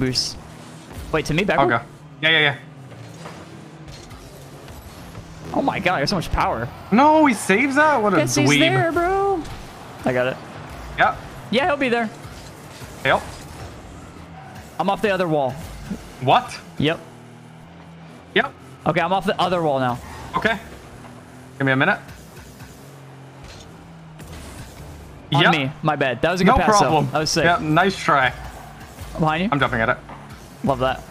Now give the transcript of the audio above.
boost. Wait, to me, back? Okay. Yeah, yeah, yeah. Oh my god, I got so much power. No, he saves that? What a Guess he's there, bro. I got it. Yep. Yeah, he'll be there. Yep. I'm off the other wall. What? Yep. Yep. Okay, I'm off the other wall now. Okay. Give me a minute. On Yep. me. My bad. That was a good No pass, though. problem. That was sick. Yeah, nice try. I'm behind you. I'm jumping at it. Love that.